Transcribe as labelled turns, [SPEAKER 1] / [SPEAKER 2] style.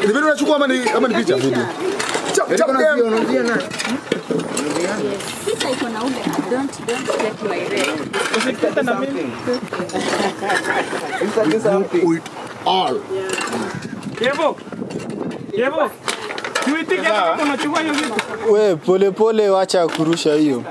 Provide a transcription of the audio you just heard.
[SPEAKER 1] Ni video unachukua ama ni ama ni picha? Chap chap game.
[SPEAKER 2] Pizza iko na ule. Don't don't take my red.
[SPEAKER 3] Usikata na mimi.
[SPEAKER 1] We all.
[SPEAKER 3] Yevo. Yevo. Tuitike kama unachukua hiyo vitu.
[SPEAKER 4] We pole pole, wacha kurusha hiyo.